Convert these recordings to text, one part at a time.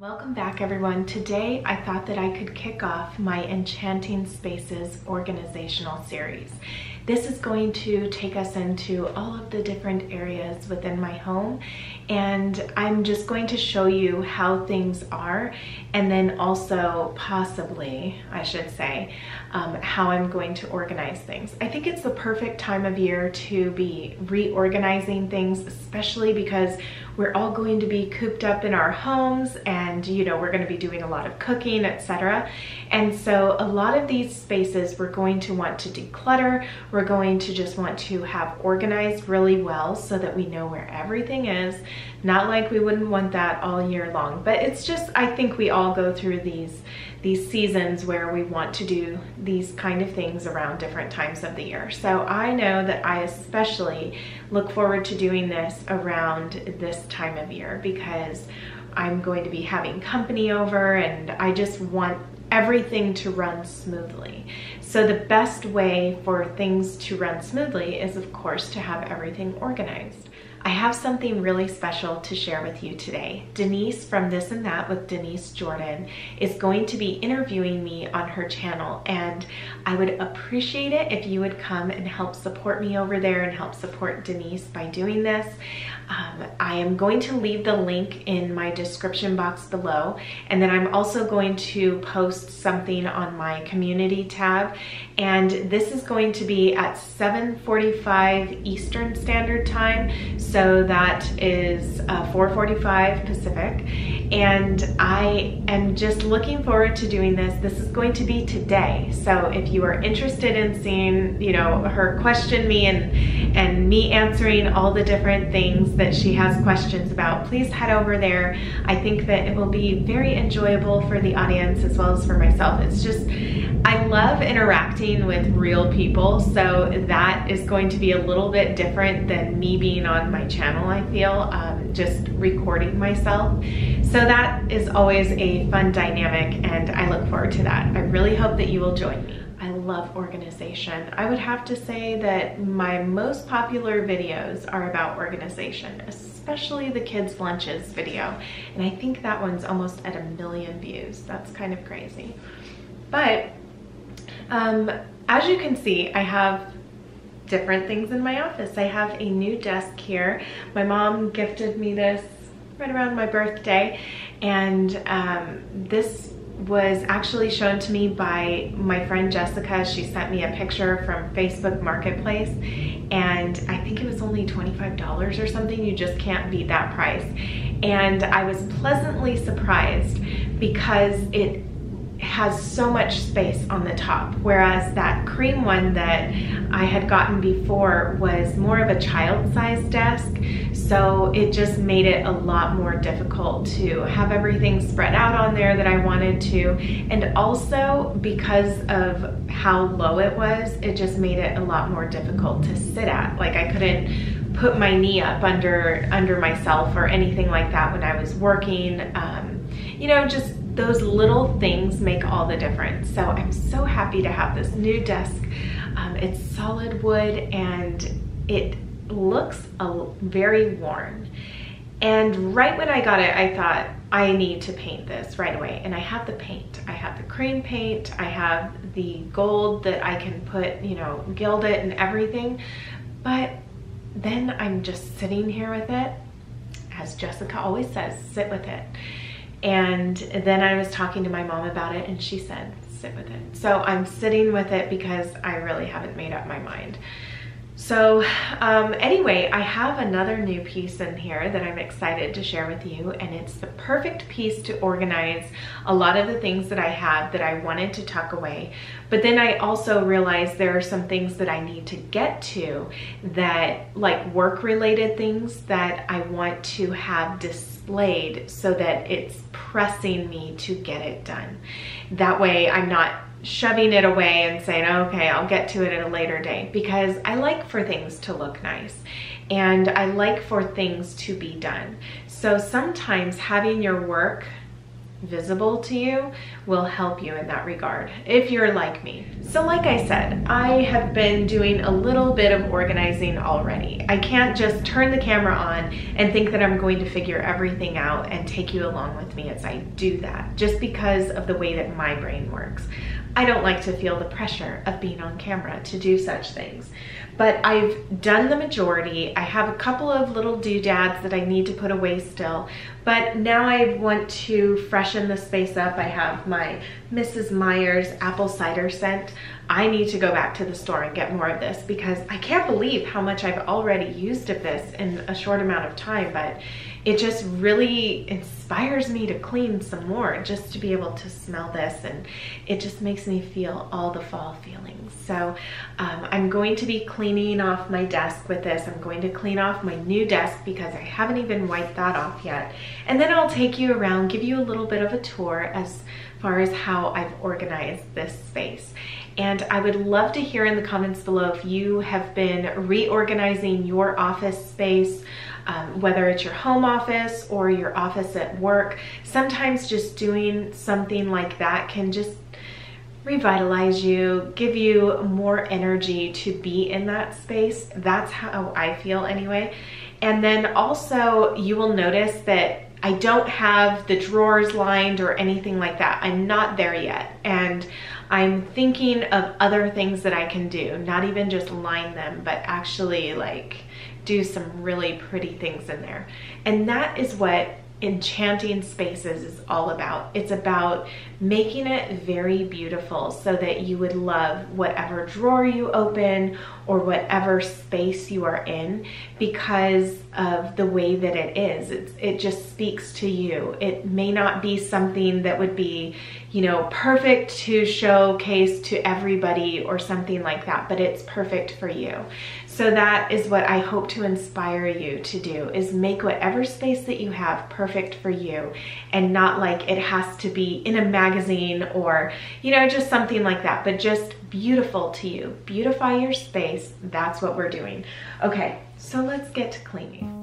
Welcome back everyone. Today I thought that I could kick off my Enchanting Spaces organizational series. This is going to take us into all of the different areas within my home and I'm just going to show you how things are and then also possibly, I should say, um, how I'm going to organize things. I think it's the perfect time of year to be reorganizing things, especially because we're all going to be cooped up in our homes and you know we're going to be doing a lot of cooking etc and so a lot of these spaces we're going to want to declutter. We're going to just want to have organized really well so that we know where everything is. Not like we wouldn't want that all year long but it's just I think we all go through these these seasons where we want to do these kind of things around different times of the year. So I know that I especially look forward to doing this around this time of year because I'm going to be having company over and I just want everything to run smoothly. So the best way for things to run smoothly is of course to have everything organized. I have something really special to share with you today. Denise from This and That with Denise Jordan is going to be interviewing me on her channel and I would appreciate it if you would come and help support me over there and help support Denise by doing this. Um, I am going to leave the link in my description box below and then I'm also going to post something on my community tab and this is going to be at 7.45 Eastern Standard Time so that is uh, 4.45 Pacific and I am just looking forward to doing this. This is going to be today so if you are interested in seeing you know her question me and and me answering all the different things that she has questions about, please head over there. I think that it will be very enjoyable for the audience as well as for myself. It's just, I love interacting with real people, so that is going to be a little bit different than me being on my channel, I feel, um, just recording myself. So that is always a fun dynamic and I look forward to that. I really hope that you will join me. Love organization. I would have to say that my most popular videos are about organization, especially the kids lunches video. And I think that one's almost at a million views. That's kind of crazy. But um, as you can see, I have different things in my office. I have a new desk here. My mom gifted me this right around my birthday. And um, this was actually shown to me by my friend Jessica. She sent me a picture from Facebook Marketplace and I think it was only $25 or something. You just can't beat that price. And I was pleasantly surprised because it has so much space on the top, whereas that cream one that I had gotten before was more of a child-sized desk, so it just made it a lot more difficult to have everything spread out on there that I wanted to, and also because of how low it was, it just made it a lot more difficult to sit at. Like I couldn't put my knee up under under myself or anything like that when I was working. Um, you know, just those little things make all the difference. So I'm so happy to have this new desk. Um, it's solid wood and it looks a, very worn. And right when I got it, I thought, I need to paint this right away. And I have the paint. I have the cream paint. I have the gold that I can put, you know, gild it and everything. But then I'm just sitting here with it. As Jessica always says, sit with it. And then I was talking to my mom about it and she said, sit with it. So I'm sitting with it because I really haven't made up my mind. So um, anyway, I have another new piece in here that I'm excited to share with you and it's the perfect piece to organize a lot of the things that I had that I wanted to tuck away. But then I also realized there are some things that I need to get to that like work related things that I want to have displayed so that it's pressing me to get it done. That way I'm not shoving it away and saying, okay, I'll get to it at a later date because I like for things to look nice and I like for things to be done. So sometimes having your work visible to you will help you in that regard if you're like me. So like I said, I have been doing a little bit of organizing already. I can't just turn the camera on and think that I'm going to figure everything out and take you along with me as I do that just because of the way that my brain works. I don't like to feel the pressure of being on camera to do such things. But I've done the majority. I have a couple of little doodads that I need to put away still. But now I want to freshen the space up. I have my Mrs. Meyer's apple cider scent. I need to go back to the store and get more of this because I can't believe how much I've already used of this in a short amount of time. But it just really inspires me to clean some more just to be able to smell this and it just makes me feel all the fall feelings. So um, I'm going to be cleaning off my desk with this. I'm going to clean off my new desk because I haven't even wiped that off yet. And then I'll take you around, give you a little bit of a tour as far as how I've organized this space. And I would love to hear in the comments below if you have been reorganizing your office space, um, whether it's your home office or your office at work. Sometimes just doing something like that can just revitalize you, give you more energy to be in that space. That's how I feel anyway. And then also you will notice that I don't have the drawers lined or anything like that. I'm not there yet. And I'm thinking of other things that I can do, not even just line them, but actually like do some really pretty things in there. And that is what enchanting spaces is all about. It's about making it very beautiful so that you would love whatever drawer you open or whatever space you are in because of the way that it is. It's, it just speaks to you. It may not be something that would be, you know, perfect to showcase to everybody or something like that, but it's perfect for you. So that is what I hope to inspire you to do is make whatever space that you have perfect for you and not like it has to be in a magazine or, you know, just something like that, but just beautiful to you. Beautify your space. That's what we're doing. Okay, so let's get to cleaning.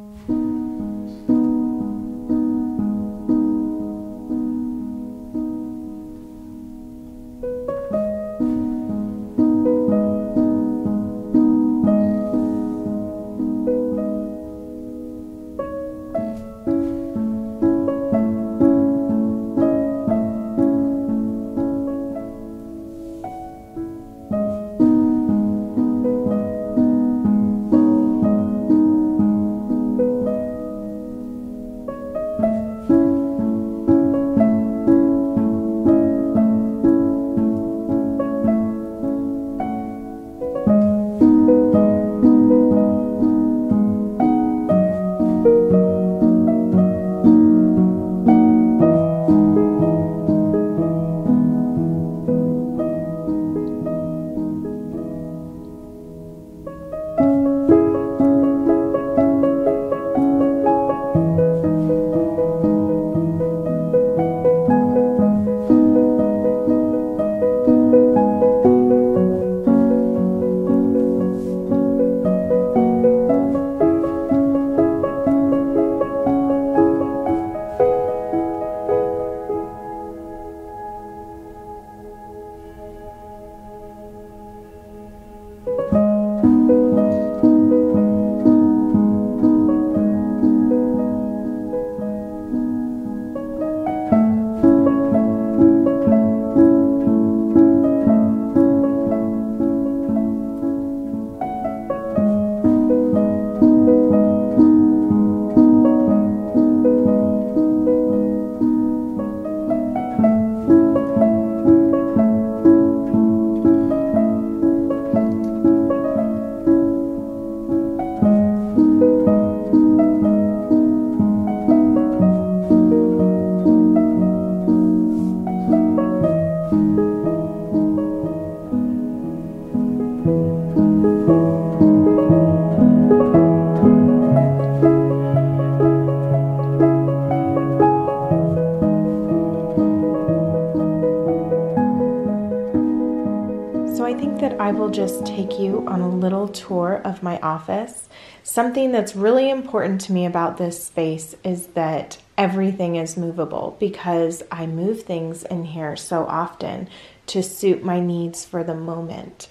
Take you on a little tour of my office. Something that's really important to me about this space is that everything is movable because I move things in here so often to suit my needs for the moment.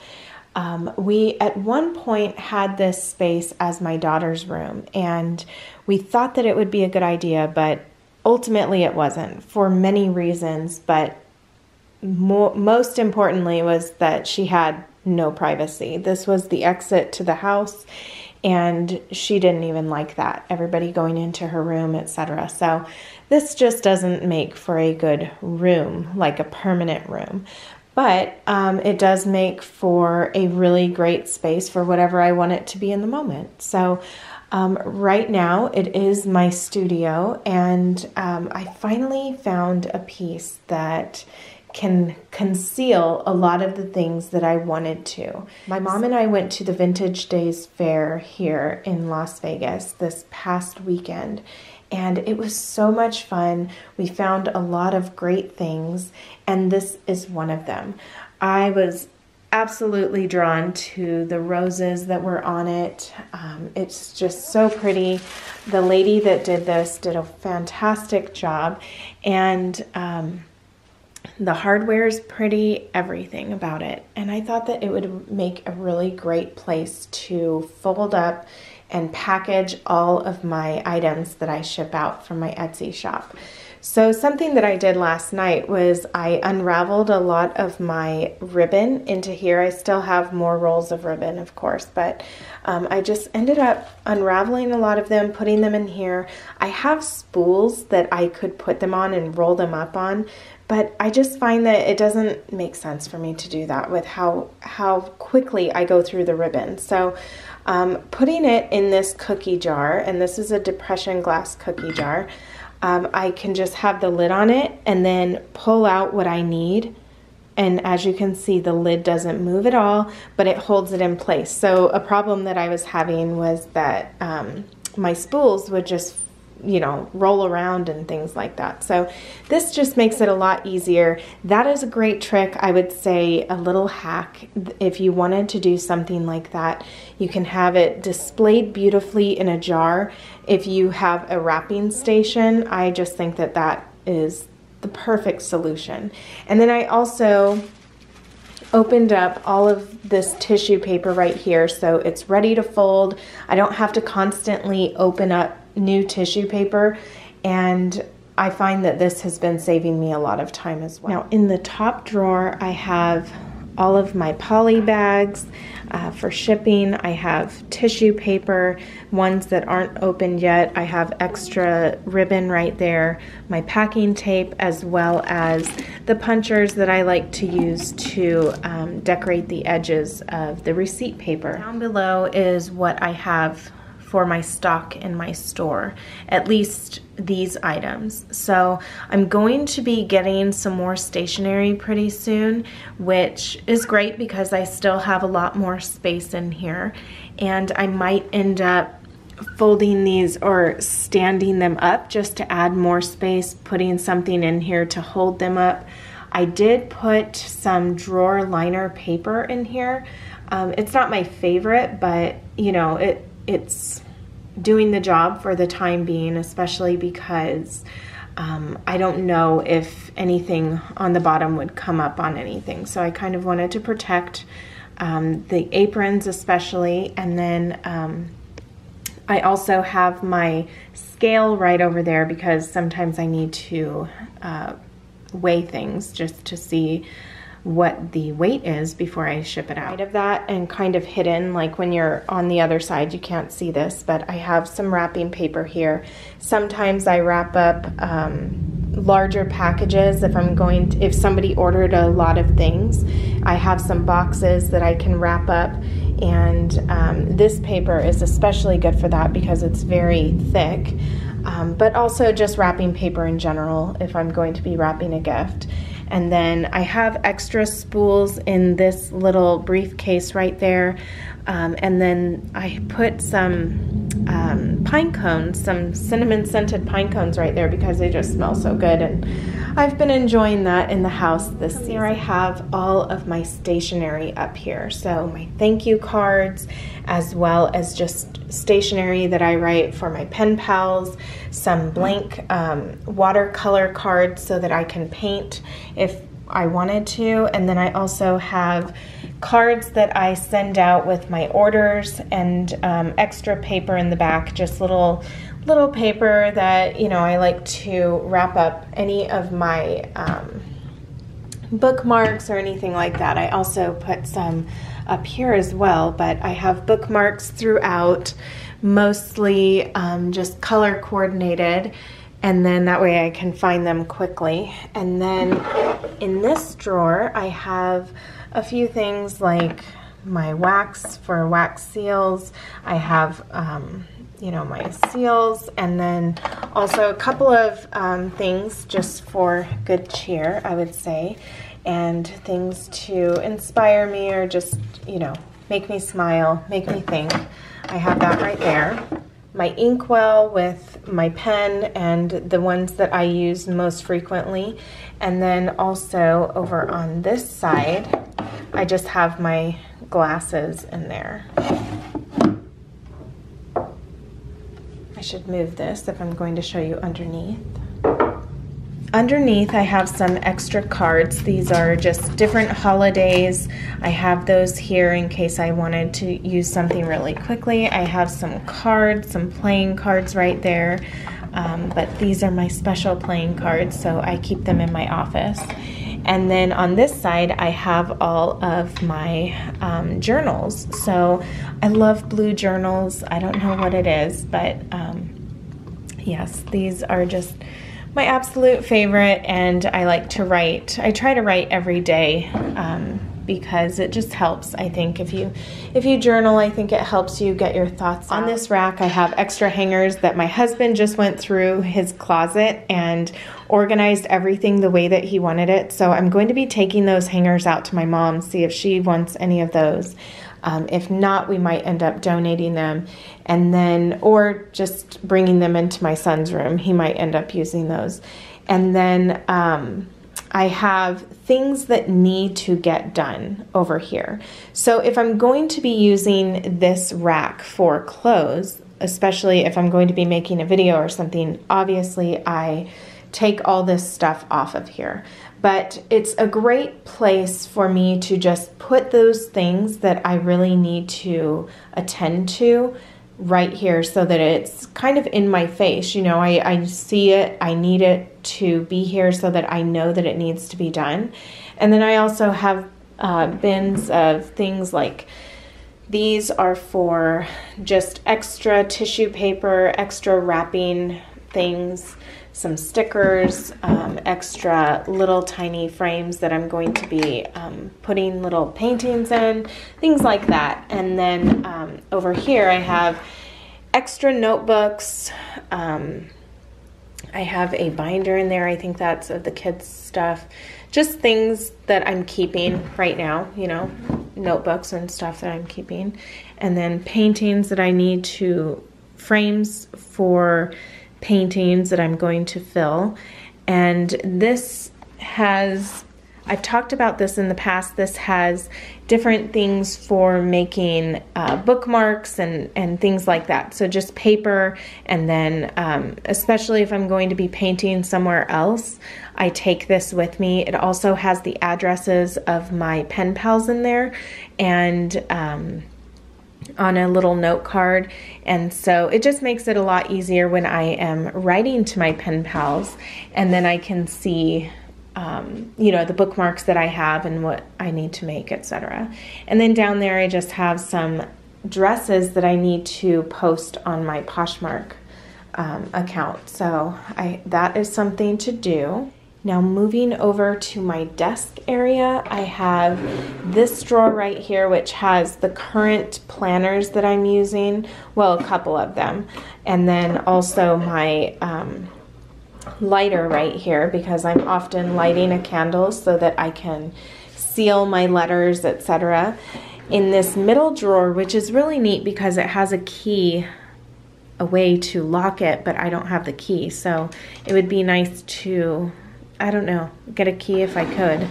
Um, we at one point had this space as my daughter's room, and we thought that it would be a good idea, but ultimately it wasn't for many reasons. But mo- most importantly, was that she had no privacy. This was the exit to the house, and she didn't even like that. Everybody going into her room, etc. So this just doesn't make for a good room, like a permanent room but um, it does make for a really great space for whatever I want it to be in the moment. So um, right now it is my studio, and um, I finally found a piece that can conceal a lot of the things that I wanted to. My mom and I went to the Vintage Days Fair here in Las Vegas this past weekend and it was so much fun. We found a lot of great things, and this is one of them. I was absolutely drawn to the roses that were on it. Um, it's just so pretty. The lady that did this did a fantastic job, and um, the hardware is pretty, everything about it. And I thought that it would make a really great place to fold up and package all of my items that I ship out from my Etsy shop. So, something that I did last night was I unraveled a lot of my ribbon into here. I still have more rolls of ribbon, of course, but um, I just ended up unraveling a lot of them, putting them in here. I have spools that I could put them on and roll them up on, but I just find that it doesn't make sense for me to do that with how how quickly I go through the ribbon. So um, putting it in this cookie jar, and this is a depression glass cookie jar, um, I can just have the lid on it and then pull out what I need. And as you can see, the lid doesn't move at all, but it holds it in place. So a problem that I was having was that um, my spools would just you know, roll around and things like that. So this just makes it a lot easier. That is a great trick. I would say a little hack. If you wanted to do something like that, you can have it displayed beautifully in a jar. If you have a wrapping station, I just think that that is the perfect solution. And then I also opened up all of this tissue paper right here so it's ready to fold. I don't have to constantly open up new tissue paper and I find that this has been saving me a lot of time as well. Now in the top drawer I have all of my poly bags uh, for shipping. I have tissue paper, ones that aren't opened yet. I have extra ribbon right there, my packing tape, as well as the punchers that I like to use to um, decorate the edges of the receipt paper. Down below is what I have for my stock in my store, at least these items. So I'm going to be getting some more stationery pretty soon, which is great because I still have a lot more space in here. And I might end up folding these or standing them up just to add more space, putting something in here to hold them up. I did put some drawer liner paper in here. Um, it's not my favorite, but you know, it it's doing the job for the time being, especially because um, I don't know if anything on the bottom would come up on anything. So I kind of wanted to protect um, the aprons especially. And then um, I also have my scale right over there because sometimes I need to uh, weigh things just to see what the weight is before I ship it out. Of that and kind of hidden, like when you're on the other side, you can't see this, but I have some wrapping paper here. Sometimes I wrap up um, larger packages if I'm going to, if somebody ordered a lot of things. I have some boxes that I can wrap up and um, this paper is especially good for that because it's very thick. Um, but also just wrapping paper in general if I'm going to be wrapping a gift. And then I have extra spools in this little briefcase right there. Um, and then I put some um, pine cones, some cinnamon scented pine cones right there because they just smell so good. And I've been enjoying that in the house this year. I have all of my stationery up here. So my thank you cards, as well as just stationery that I write for my pen pals, some blank um, watercolor cards so that I can paint if I wanted to. And then I also have cards that I send out with my orders and um, extra paper in the back, just little little paper that, you know, I like to wrap up any of my um, bookmarks or anything like that. I also put some up here as well, but I have bookmarks throughout, mostly um, just color coordinated and then that way I can find them quickly. And then in this drawer, I have a few things like my wax for wax seals. I have, um, you know, my seals, and then also a couple of um, things just for good cheer, I would say, and things to inspire me or just, you know, make me smile, make me think. I have that right there my inkwell with my pen and the ones that I use most frequently. And then also over on this side, I just have my glasses in there. I should move this if I'm going to show you underneath. Underneath I have some extra cards. These are just different holidays. I have those here in case I wanted to use something really quickly. I have some cards, some playing cards right there. Um, but these are my special playing cards, so I keep them in my office. And then on this side, I have all of my um, journals. So I love blue journals. I don't know what it is, but um, yes, these are just my absolute favorite and I like to write. I try to write every day um, because it just helps. I think if you if you journal, I think it helps you get your thoughts on this rack. I have extra hangers that my husband just went through his closet and organized everything the way that he wanted it. So I'm going to be taking those hangers out to my mom, see if she wants any of those. Um, if not, we might end up donating them and then, or just bringing them into my son's room. He might end up using those. And then um, I have things that need to get done over here. So if I'm going to be using this rack for clothes, especially if I'm going to be making a video or something, obviously I take all this stuff off of here but it's a great place for me to just put those things that I really need to attend to right here so that it's kind of in my face. You know, I, I see it, I need it to be here so that I know that it needs to be done. And then I also have uh, bins of things like these are for just extra tissue paper, extra wrapping things some stickers, um, extra little tiny frames that I'm going to be um, putting little paintings in, things like that. And then um, over here I have extra notebooks. Um, I have a binder in there. I think that's of the kids' stuff. Just things that I'm keeping right now, you know, notebooks and stuff that I'm keeping. And then paintings that I need to, frames for paintings that I'm going to fill. And this has, I've talked about this in the past, this has different things for making uh, bookmarks and, and things like that. So just paper and then um, especially if I'm going to be painting somewhere else, I take this with me. It also has the addresses of my pen pals in there and um, on a little note card. And so it just makes it a lot easier when I am writing to my pen pals and then I can see um, you know, the bookmarks that I have and what I need to make, etc. And then down there I just have some dresses that I need to post on my Poshmark um, account. So I that is something to do. Now moving over to my desk area, I have this drawer right here which has the current planners that I'm using, well a couple of them, and then also my um, lighter right here because I'm often lighting a candle so that I can seal my letters, etc. In this middle drawer, which is really neat because it has a key a way to lock it, but I don't have the key. So it would be nice to I don't know, get a key if I could.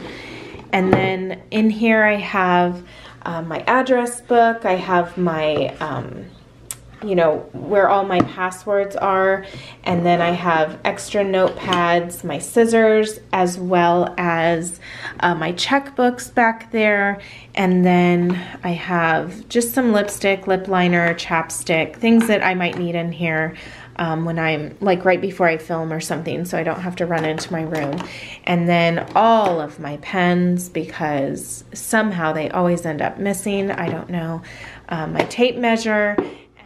And then in here I have uh, my address book. I have my, um, you know, where all my passwords are. And then I have extra notepads, my scissors, as well as uh, my checkbooks back there. And then I have just some lipstick, lip liner, chapstick, things that I might need in here um, when I'm like right before I film or something so I don't have to run into my room. And then all of my pens because somehow they always end up missing. I don't know. Um, my tape measure.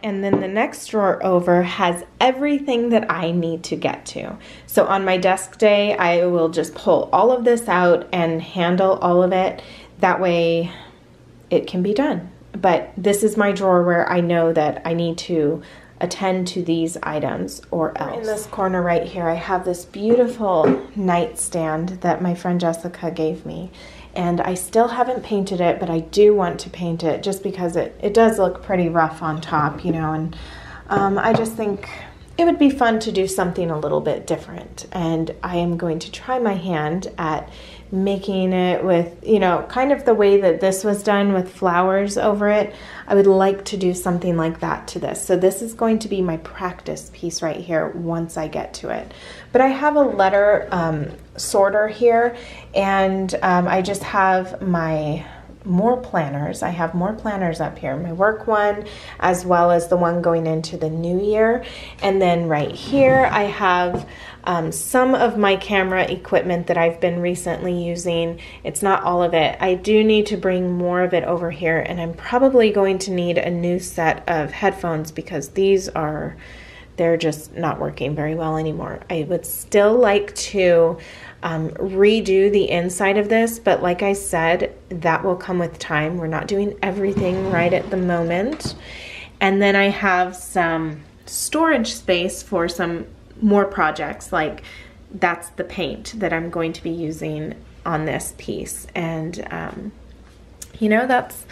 And then the next drawer over has everything that I need to get to. So on my desk day, I will just pull all of this out and handle all of it. That way it can be done. But this is my drawer where I know that I need to attend to these items or else. In this corner right here, I have this beautiful nightstand that my friend Jessica gave me. And I still haven't painted it, but I do want to paint it just because it, it does look pretty rough on top, you know, and um, I just think it would be fun to do something a little bit different. And I am going to try my hand at making it with, you know, kind of the way that this was done with flowers over it. I would like to do something like that to this. So this is going to be my practice piece right here once I get to it. But I have a letter um, sorter here and um, I just have my more planners. I have more planners up here, my work one, as well as the one going into the new year. And then right here, I have um, some of my camera equipment that I've been recently using. It's not all of it. I do need to bring more of it over here, and I'm probably going to need a new set of headphones because these are, they're just not working very well anymore. I would still like to um, redo the inside of this, but like I said, that will come with time. We're not doing everything right at the moment. And then I have some storage space for some more projects, like that's the paint that I'm going to be using on this piece. And um, you know, that's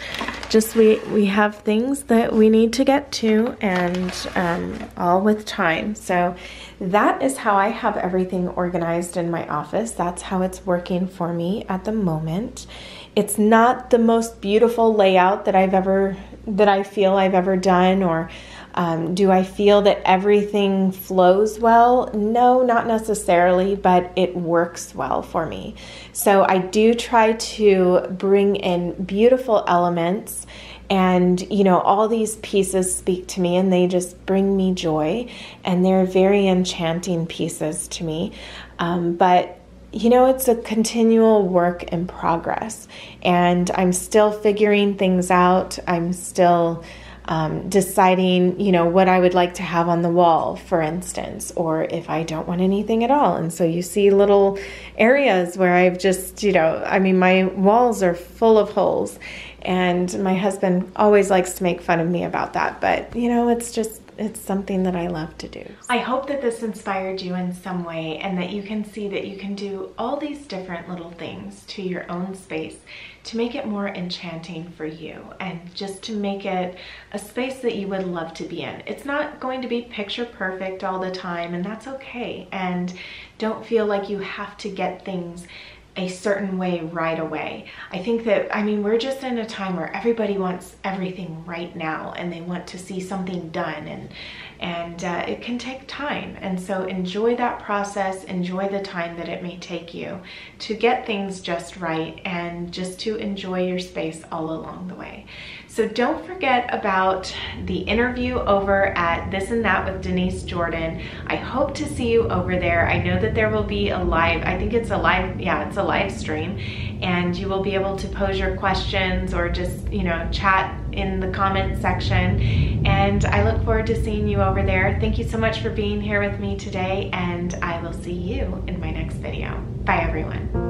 just we we have things that we need to get to and um, all with time. So that is how I have everything organized in my office. That's how it's working for me at the moment. It's not the most beautiful layout that I've ever that I feel I've ever done or um, do I feel that everything flows well? No, not necessarily, but it works well for me. So I do try to bring in beautiful elements and you know all these pieces speak to me and they just bring me joy and they're very enchanting pieces to me um, but you know it's a continual work in progress and i'm still figuring things out i'm still um, deciding, you know, what I would like to have on the wall, for instance, or if I don't want anything at all. And so you see little areas where I've just, you know, I mean, my walls are full of holes. And my husband always likes to make fun of me about that. But, you know, it's just, it's something that I love to do. I hope that this inspired you in some way and that you can see that you can do all these different little things to your own space to make it more enchanting for you and just to make it a space that you would love to be in. It's not going to be picture perfect all the time and that's okay. And don't feel like you have to get things a certain way right away. I think that, I mean, we're just in a time where everybody wants everything right now and they want to see something done and, and uh, it can take time. And so enjoy that process, enjoy the time that it may take you to get things just right and just to enjoy your space all along the way. So don't forget about the interview over at This and That with Denise Jordan. I hope to see you over there. I know that there will be a live, I think it's a live, yeah, it's a live stream and you will be able to pose your questions or just, you know, chat in the comment section. And I look forward to seeing you over there. Thank you so much for being here with me today and I will see you in my next video. Bye everyone.